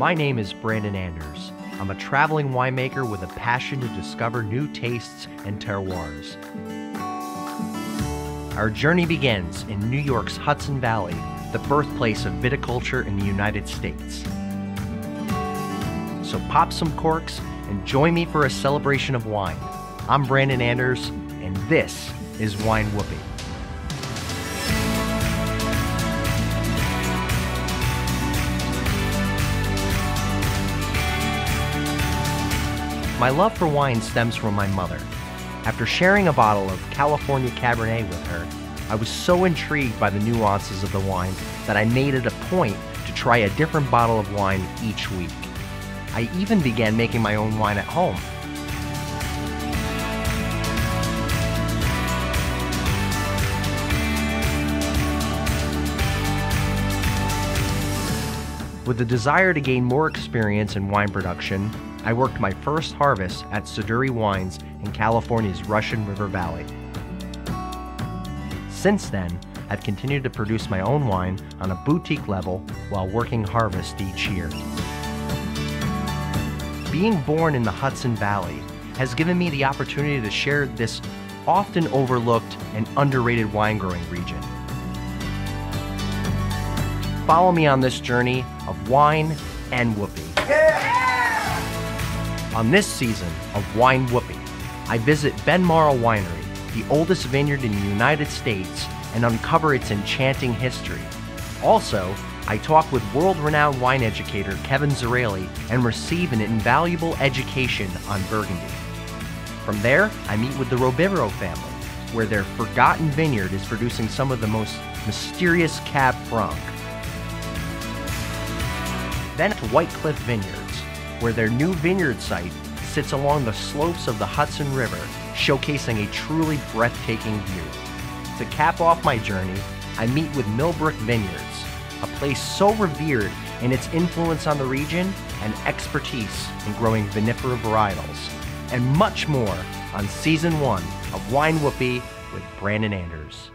My name is Brandon Anders. I'm a traveling winemaker with a passion to discover new tastes and terroirs. Our journey begins in New York's Hudson Valley, the birthplace of viticulture in the United States. So pop some corks and join me for a celebration of wine. I'm Brandon Anders, and this is Wine Whoopee. My love for wine stems from my mother. After sharing a bottle of California Cabernet with her, I was so intrigued by the nuances of the wine that I made it a point to try a different bottle of wine each week. I even began making my own wine at home. With the desire to gain more experience in wine production, I worked my first harvest at Siduri Wines in California's Russian River Valley. Since then, I've continued to produce my own wine on a boutique level while working harvest each year. Being born in the Hudson Valley has given me the opportunity to share this often overlooked and underrated wine growing region. Follow me on this journey of wine and whoopee. On this season of Wine Whoopee, I visit Benmarl Winery, the oldest vineyard in the United States, and uncover its enchanting history. Also, I talk with world renowned wine educator Kevin Zraly and receive an invaluable education on Burgundy. From there, I meet with the Robibero family, where their forgotten vineyard is producing some of the most mysterious Cab Franc. Then to Whitecliff Vineyards, where their new vineyard site sits along the slopes of the Hudson River, showcasing a truly breathtaking view. To cap off my journey, I meet with Millbrook Vineyards, a place so revered in its influence on the region and expertise in growing vinifera varietals, and much more on season one of Wine Whoopee with Brandon Anders.